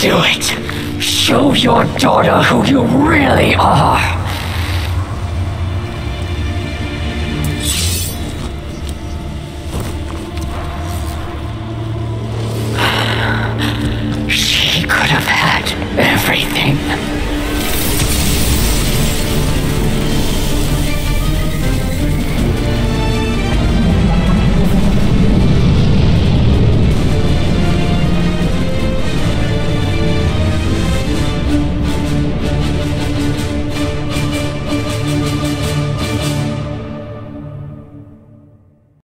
do it. Show your daughter who you really are. She could have had everything.